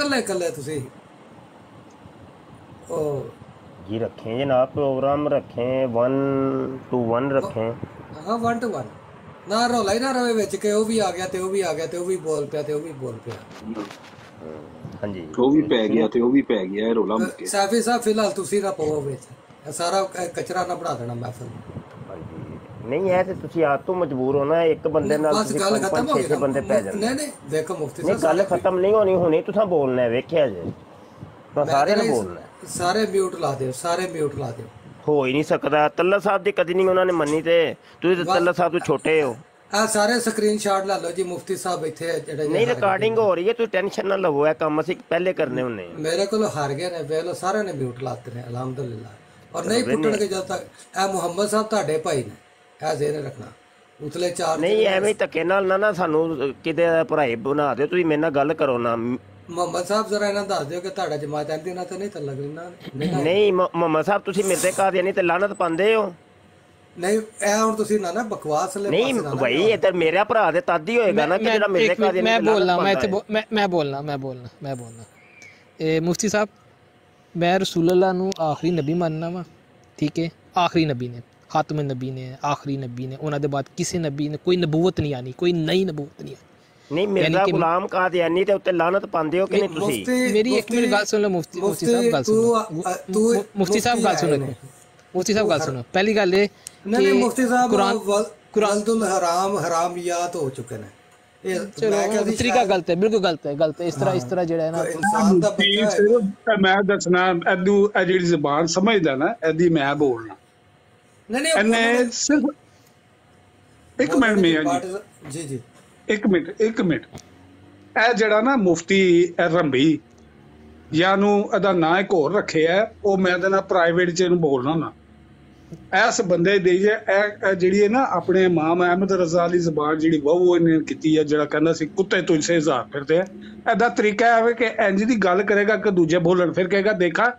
ਕੱਲੇ ਕੱਲੇ ਤੁਸੀਂ। ਉਹ। ਜੀ ਰੱਖੇ ਜਨਾਬ ਪ੍ਰੋਗਰਾਮ ਰੱਖੇ 1 ਟੂ 1 ਰੱਖੇ। ਹਾਂ 1 ਟੂ 1 ਨਾ ਰੋਲਾ ਹੀ ਨਾ ਰਵੇ ਵਿੱਚ ਕਿ ਉਹ ਵੀ ਆ ਗਿਆ ਤੇ ਉਹ ਵੀ ਆ ਗਿਆ ਤੇ ਉਹ ਵੀ ਬੋਲ ਪਿਆ ਤੇ ਉਹ ਵੀ ਬੋਲ ਪਿਆ। ਹਾਂਜੀ। ਉਹ ਵੀ ਪੈ ਗਿਆ ਤੇ ਉਹ ਵੀ ਪੈ ਗਿਆ ਇਹ ਰੋਲਾ ਮੁੱਕੇ ਸਾਫੀ ਸਾਹਿਬ ਫਿਲਹਾਲ ਤੁਸੀਂ ਨਾ ਪਾਓ ਵਿੱਚ। ਇਹ ਸਾਰਾ ਕਚਰਾ ਨਾ ਬਣਾ ਦੇਣਾ ਮਹਿਫਲ نہیں ہے تو تسی ہاتھ تو مجبور ہونا ہے ایک بندے نال تسی پانچ پانچ پانچ چھے بندے پہ جانا ہے نہیں کالے ختم نہیں ہونی ہونی تو ساں بولنا ہے ویک کیا جائے ساں سارے نہ بولنا ہے سارے میوٹ لا دیو سارے میوٹ لا دیو ہوئی نہیں سکتا ہے تلہ صاحب دے کدھی نہیں ہونا نے منی تے تو یہ تلہ صاحب تو چھوٹے ہو سارے سکرین شارڈ لالو جی مفتی صاحب ہی تھے نہیں ریکارڈنگ ہو رہی ہے تو ٹینشن نہ لگو ہے کام مسئلہ پہلے کرنے ہونے میرے کو لوگ ہار گئے رہے ہیں بے لوگ سارے نے بھی اٹھلاتے رہے ہیں الحمدللہ اور نہیں پھٹڑ کے جاتا ہے اے محمد صاحب تاڑے پائی نے ਇਹ ਜ਼ੇਨ ਰੱਖਣਾ। ਉਤਲੇ ਚਾਰ ਨਹੀਂ ਐਵੇਂ ਹੀ ਧੱਕੇ ਨਾਲ ਨਾ ਨਾ ਸਾਨੂੰ ਕਿਤੇ ਭਰਾਈ ਬਣਾ ਦਿਓ ਤੁਸੀਂ ਮੇਰੇ ਨਾਲ ਗੱਲ ਕਰੋ ਨਾ। ਮੁਹੰਮਦ ਸਾਹਿਬ ਜ਼ਰਾ ਇਹਨਾਂ ਨੂੰ ਦੱਸ ਦਿਓ ਕਿ ਤੁਹਾਡਾ ਜਮਾਤ ਐਂਦੀ ਨਾ ਤਾਂ ਨਹੀਂ ਤਾਂ ਲੱਗਣੀ ਨਾ ਨਹੀਂ। ਨਾ- ਮੁਹੰਮਦ ਸਾਹਿਬ ਤੁਸੀਂ ਮੇਰੇ ਤੇ ਕਾਦੀਆਂ ਨਹੀਂ ਤੇ ਲਾਨਤ ਪਾਉਂਦੇ ਹੋ? ਨਹੀਂ ਇਹ ਹੁਣ ਤੁਸੀਂ ਨਾ ਨਾ ਬਕਵਾਸ ਲੈ ਨਹੀਂ ਭਾਈ ਇਹ ਤਾਂ ਮੇਰਾ ਭਰਾ ਦੇ ਤਦ ਹੀ ਹੋਏਗਾ ਨਾ ਕਿ ਜਿਹੜਾ ਮੇਰੇ ਤੇ ਇੱਕ ਮਿੰਟ, ਕਾਦੀਆਂ ਮੈਂ ਬੋਲਣਾ ਮੈਂ ਇੱਥੇ ਬੋ- ਮੈਂ ਮੈਂ ਬੋਲਣਾ ਮੈਂ ਬੋਲਣਾ ਮੈਂ ਬੋਲਣਾ ਇਹ ਮੁਫਤੀ ਸਾਹਿਬ ਮੈਂ ਰਸੂਲ ਅੱਲਾਹ ਨੂੰ ਆਖਰੀ ਨਬੀ ਮੰਨਣਾ ਵਾ ਠੀਕ ਹੈ? ਆਖਰੀ ਨਬੀ ਨੇ। خاتم نبی نے آخری نبی نے انہوں نے بعد کسی نبی نے کوئی نبوت نہیں آنی کوئی نئی نبوت نہیں آنی۔ نہیں یعنی مرزا غلام قادیانی تے اوتے لعنت پاندے ہو کہ نہیں تسی؟ میری ایک منٹ گل سن لو مفتی مفتی صاحب گل سن تو مفتی صاحب گل سن لو۔ مفتی صاحب گل سن لو۔ پہلی گل ہے کہ نہیں مفتی صاحب قران قران تو حرام حرام یاد ہو چکے نے میں دسنا ادو جی زبان سمجھدا نا ادی میں بولنا۔ ਨਹੀਂ ਨਹੀਂ ਸਿਰਫ ਇੱਕ ਮਿੰਟ ਮੀਆਂ ਜੀ। ਜੀ ਇੱਕ ਮਿੰਟ ਇੱਕ ਮਿੰਟ। ਇਹ ਜਿਹੜਾ ਨਾ ਮੁਫਤੀ ਰੰਬੀ ਜਾਂ ਨੂੰ ਇਹਦਾ ਨਾਂ ਇੱਕ ਹੋਰ ਰੱਖਿਆ ਉਹ ਮੈਂ ਇਹਦੇ ਨਾਲ ਪ੍ਰਾਈਵੇਟ ਚ ਇਹਨੂੰ ਬੋਲਣਾ ਨਾ ਇਸ ਬੰਦੇ ਦੀ ਜੇ ਇਹ ਜਿਹੜੀ ਹੈ ਨਾ ਆਪਣੇ ਇਮਾਮ ਅਹਿਮਦ ਰਜ਼ਾ ਦੀ ਜ਼ਬਾਨ ਜਿਹੜੀ ਵਹੂ ਇਹਨੇ ਕੀਤੀ ਹੈ ਜਿਹੜਾ ਕਹਿੰਦਾ ਸੀ ਕੁੱਤੇ ਤੁਝਸੇ ਹਜ਼ਾਰ ਫਿਰਦੇ ਆ। ਇਹਦਾ ਤਰੀਕਾ ਹੈ ਕਿ ਇੰਜ ਦੀ ਗੱਲ ਕਰੇਗਾ ਕਿ ਦੂਜੇ ਬੋਲਣ ਫਿਰ ਕਹੇਗਾ ਦੇਖਾ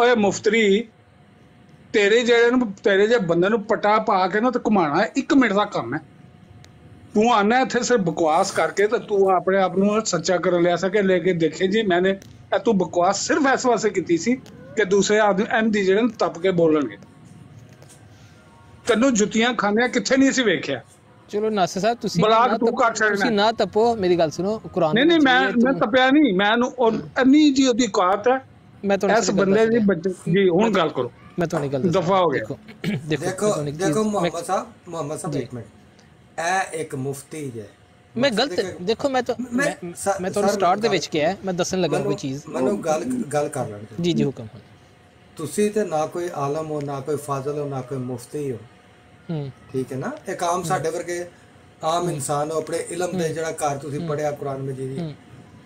ਓਏ ਮੁਫਤਰੀ ਤੇਰੇ ਜਿਹੜੇ ਨੂੰ ਤੇਰੇ ਜੇ ਬੰਦੇ ਨੂੰ ਪਟਾ ਪਾ ਕੇ ਨਾ ਤੇ ਘੁਮਾਣਾ ਇੱਕ ਮਿੰਟ ਦਾ ਕੰਮ ਹੈ। ਤੂੰ ਆਨਾ ਇੱਥੇ ਸਿਰ ਬਕਵਾਸ ਕਰਕੇ ਤੇ ਤੂੰ ਆਪਣੇ ਆਪ ਨੂੰ ਸੱਚਾ ਕਰਨ ਲਿਆ ਸਕੇ ਲੈ ਕੇ ਦੇਖੇ ਜੀ ਮੈਨੇ ਇਹ ਤੂੰ ਬਕਵਾਸ ਸਿਰਫ ਇਸ ਵਾਸਤੇ ਕੀਤੀ ਸੀ ਕਿ ਦੂਸਰੇ ਆਦਮੀ ਅਹਿਮਦੀ ਜਿਹੜੇ ਨੂੰ ਤੱਪ ਕੇ ਬੋਲਣਗੇ। ਤੈਨੂੰ ਜੁੱਤੀਆਂ ਖਾਂਦਿਆਂ ਕਿੱਥੇ ਨਹੀਂ ਸੀ ਵੇਖਿਆ? ਚਲੋ ਨਾਸਰ ਸਾਹਿਬ ਤੁਸੀਂ ਬਲਾਕ ਤੂੰ ਕਰ ਸਕਦਾ। ਤੁਸੀਂ ਨਾ ਤਪੋ ਮੇਰੀ ਗੱਲ ਸੁਣੋ ਕੁਰਾਨ ਨਹੀਂ ਦੇ ਨਹੀਂ ਮੈਂ ਮੈਂ ਤਪਿਆ ਨਹੀਂ ਮੈਂ ਉਹ- ਇੰਨੀ ਜੀ ਉਹਦੀ ਔਕਾਤ ਹੈ। ਮੈਂ ਤੁਹਾਨੂੰ ਇਸ ਬੰਦੇ ਦੀ ਜੀ ਹੁਣ ਗੱਲ ਕਰੋ। ਮੈਂ ਤੁਹਾਨੂੰ ਗੱਲ ਦਫਾ ਹੋ ਗਿਆ। ਦੇਖੋ ਦੇਖੋ ਮੁਹੰਮਦ ਸਾਹਿਬ ਮੁਹੰਮਦ ਸਾਹਿਬ ਇੱਕ ਮਿੰਟ। ਇਹ ਇੱਕ ਮੁਫਤੀ ਹੈ। ਮੈਂ ਗਲਤ ਦੇਖੋ ਮੈਂ ਤਾਂ ਮੈਂ- ਤੁਹਾਨੂੰ ਸਟਾਰਟ ਦੇ ਵਿੱਚ ਕਿਹਾ ਮੈਂ ਦੱਸਣ ਲੱਗਾ ਕੋਈ ਚੀਜ਼। ਮੈਨੂੰ ਗੱਲ ਗੱਲ ਕਰ ਲੈਣ। ਜੀ ਜੀ ਹੁਕਮ ਹੈ ਤੁਸੀਂ ਤੇ ਨਾ ਕੋਈ ਆਲਮ ਹੋ ਨਾ ਕੋਈ ਫਾਜ਼ਲ ਹੋ ਨਾ ਕੋਈ ਮੁਫਤੀ ਹੋ। ਹੂੰ। ਠੀਕ ਹੈ ਨਾ? ਇੱਕ ਆਮ ਸਾਡੇ ਵਰਗੇ ਆਮ ਇਨਸਾਨ ਹੋ ਆਪਣੇ ਇਲਮ ਦੇ ਜਿਹੜਾ ਘਰ ਤੁਸੀਂ ਪੜਿਆ ਕੁਰਾਨ ਮਜੀਦ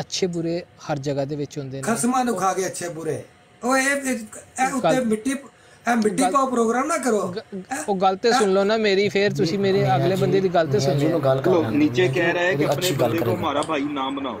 ਅੱਛੇ ਬੁਰੇ ਹਰ ਜਗ੍ਹਾ ਦੇ ਵਿੱਚ ਹੁੰਦੇ ਨੇ। ਖਸਮਾਂ ਨੂੰ ਖਾ ਕੇ ਅੱਛੇ ਬੁਰੇ। ਉਹ ਇਹ ਇਹ ਉੱਤੇ ਮਿੱਟੀ ਇਹ ਮਿੱਟੀ ਪਾਓ ਪ੍ਰੋਗਰਾਮ ਨਾ ਕਰੋ। ਉਹ ਗੱਲ ਤੇ ਸੁਣ ਲਓ ਨਾ ਮੇਰੀ ਫੇਰ ਤੁਸੀਂ ਮੇਰੇ ਅਗਲੇ ਬੰਦੇ ਦੀ ਗੱਲ ਤੇ ਸੁਣ ਲਓ। ਗੱਲ ਕਰੋ ਨੀਚੇ ਕਹਿ ਰਿਹਾ ਹੈ ਕਿ ਆਪਣੇ ਬੰਦੇ ਨੂੰ ਹਮਾਰਾ ਭਾਈ ਨਾ ਬਣਾਓ।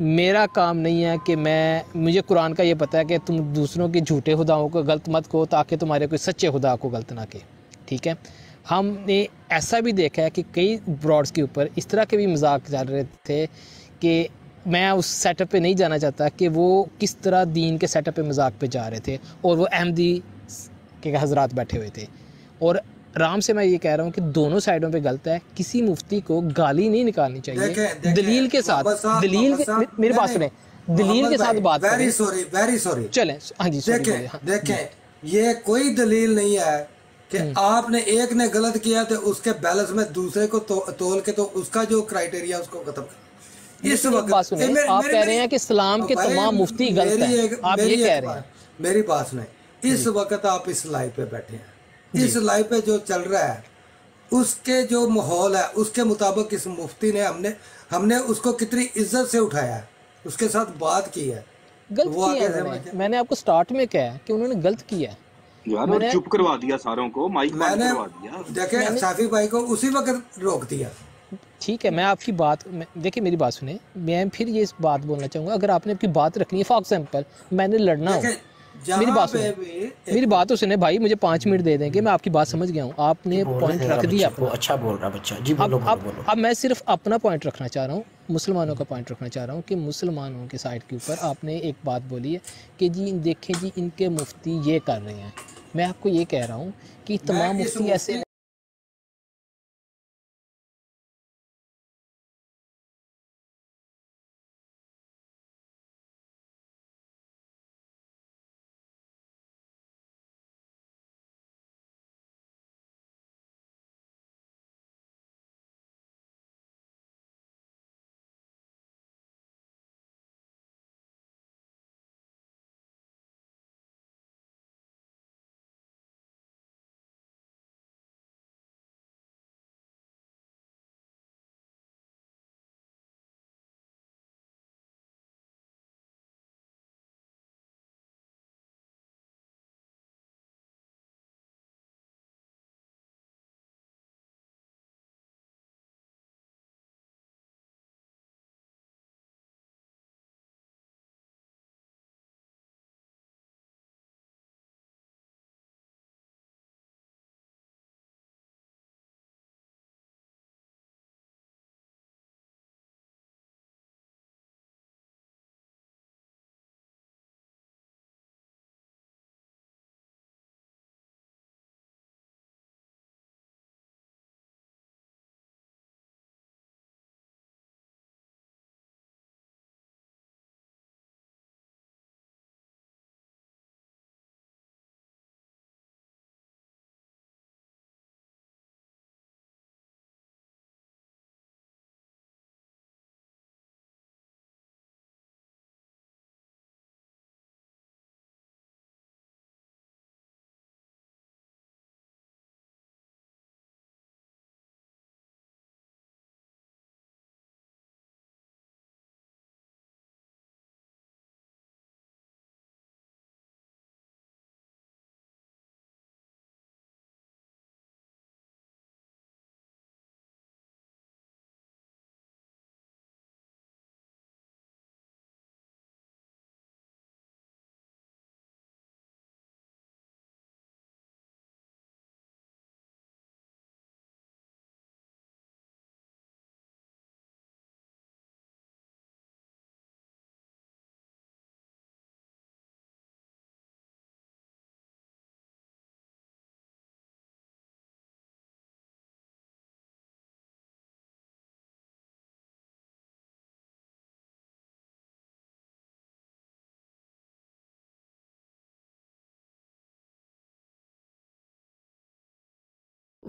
میرا کام نہیں ہے کہ میں مجھے قرآن کا یہ پتہ ہے کہ تم دوسروں کے جھوٹے خداؤں کو غلط مت کو تاکہ تمہارے کوئی سچے خدا کو غلط نہ کہ ٹھیک ہے؟ ہم نے ایسا بھی دیکھا ہے کہ کئی براڈس کے اوپر اس طرح کے بھی مذاق جا رہے تھے کہ میں اس سیٹ اپ پہ نہیں جانا چاہتا کہ وہ کس طرح دین کے سیٹ اپ پہ مذاق پہ جا رہے تھے اور وہ احمدی کے حضرات بیٹھے ہوئے تھے۔ اور رام سے میں یہ کہہ رہا ہوں کہ دونوں سائڈوں پہ غلط ہے۔ کسی مفتی کو گالی نہیں نکالنی چاہیے۔ دلیل کے ساتھ دلیل میرے پاس سنیں۔ دلیل کے ساتھ بات ویری سوری ویری سوری چلیں ہاں جی دیکھیں ہاں۔ دیکھیں یہ کوئی دلیل نہیں ہے کہ آپ نے ایک نے غلط کیا تو اس کے بیلنس میں دوسرے کو تول کے تو اس کا جو کرائیٹیریا اس کو ختم کر اس وقت بات سنیں آپ کہہ رہے ہیں کہ اسلام کے تمام مفتی غلط ہیں۔ آپ یہ کہہ رہے ہیں۔ میری بات سنیں۔ اس جی۔ وقت آپ اس لائف پہ بیٹھے ہیں۔ جی۔ اس لائف پہ جو چل رہا ہے اس کے جو ماحول ہے اس کے مطابق اس مفتی نے ہم نے ہم نے اس کو کتنی عزت سے اٹھایا ہے اس کے ساتھ بات کی ہے۔ غلط میں؟ نے آپ کو سٹارٹ میں کہا ہے کہ انہوں نے غلط کیا ہے۔ میں نے چپ کروا دیا ساروں کو مائک میں نے دیکھیں صافی بھائی کو اسی وقت روک دیا۔ ٹھیک ہے میں آپ کی بات دیکھیں میری بات سنیں۔ میں پھر یہ بات بولنا چاہوں گا اگر آپ نے آپ کی بات رکھنی ہے فار ایگزامپل میں نے لڑنا ہوں میری بات میری بات تو سنیں بھائی مجھے پانچ منٹ دے دیں کہ میں آپ کی بات سمجھ گیا ہوں۔ آپ نے پوائنٹ رکھ دیا۔ وہ اچھا بول رہا بچہ۔ جی اب بولو اب بولو۔ اب میں صرف اپنا پوائنٹ رکھنا چاہ رہا ہوں مسلمانوں کا پوائنٹ رکھنا چاہ رہا ہوں کہ مسلمانوں کے سائڈ کے اوپر آپ نے ایک بات بولی ہے کہ جی دیکھیں جی ان کے مفتی یہ کر رہے ہیں۔ میں آپ کو یہ کہہ رہا ہوں کہ تمام مفتی ایسے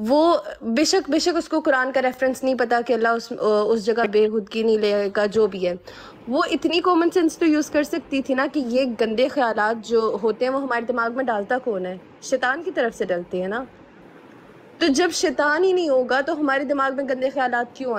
وہ بے شک بے شک اس کو قرآن کا ریفرنس نہیں پتا کہ اللہ اس اس جگہ بے خودگی نہیں لے گا، جو بھی ہے۔ وہ اتنی کامن سینس تو یوز کر سکتی تھی نا کہ یہ گندے خیالات جو ہوتے ہیں وہ ہمارے دماغ میں ڈالتا کون ہے؟ شیطان کی طرف سے ڈلتے ہیں نا۔ تو جب شیطان ہی نہیں ہوگا تو ہمارے دماغ میں گندے خیالات کیوں آئیں؟